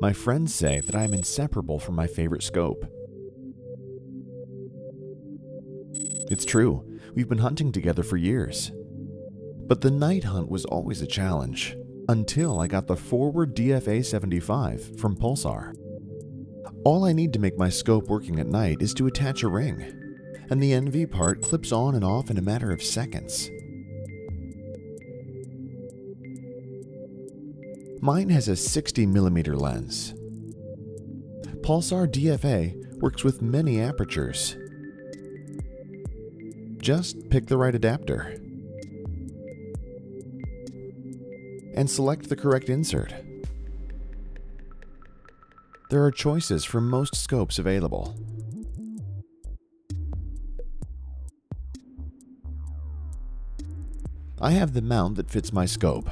My friends say that I am inseparable from my favorite scope. It's true, we've been hunting together for years. But the night hunt was always a challenge, until I got the Forward DFA 75 from Pulsar. All I need to make my scope working at night is to attach a ring, and the NV part clips on and off in a matter of seconds. Mine has a 60mm lens. Pulsar DFA works with many apertures. Just pick the right adapter and select the correct insert. There are choices for most scopes available. I have the mount that fits my scope.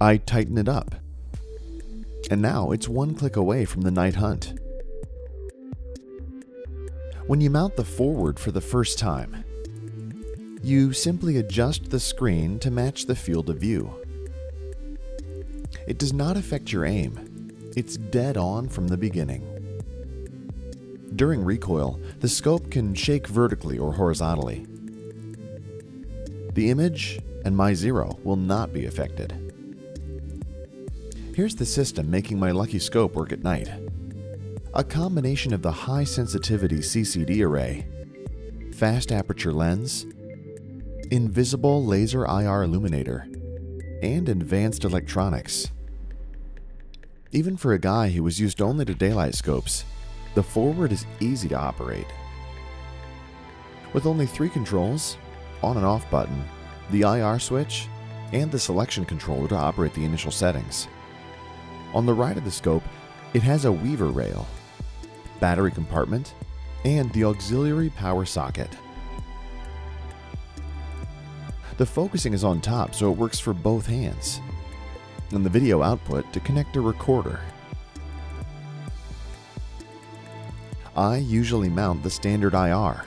I tighten it up. And now it's one click away from the night hunt. When you mount the forward for the first time, you simply adjust the screen to match the field of view. It does not affect your aim, it's dead on from the beginning. During recoil, the scope can shake vertically or horizontally. The image and my zero will not be affected. Here's the system making my lucky scope work at night. A combination of the high sensitivity CCD array, fast aperture lens, invisible laser IR illuminator, and advanced electronics. Even for a guy who was used only to daylight scopes, the forward is easy to operate. With only three controls, on and off button, the IR switch, and the selection controller to operate the initial settings. On the right of the scope, it has a weaver rail, battery compartment, and the auxiliary power socket. The focusing is on top so it works for both hands, and the video output to connect a recorder. I usually mount the standard IR,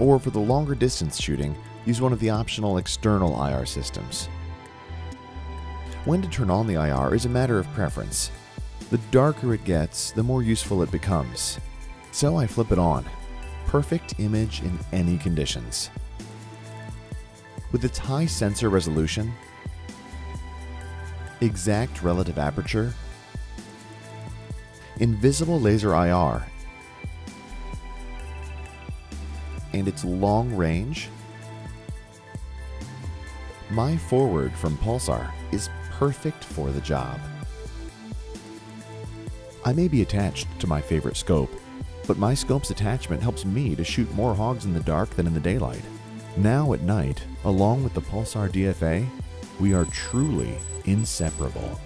or for the longer distance shooting, use one of the optional external IR systems. When to turn on the IR is a matter of preference. The darker it gets, the more useful it becomes. So I flip it on. Perfect image in any conditions. With its high sensor resolution, exact relative aperture, invisible laser IR, and its long range, my forward from Pulsar is perfect for the job. I may be attached to my favorite scope, but my scope's attachment helps me to shoot more hogs in the dark than in the daylight. Now at night, along with the Pulsar DFA, we are truly inseparable.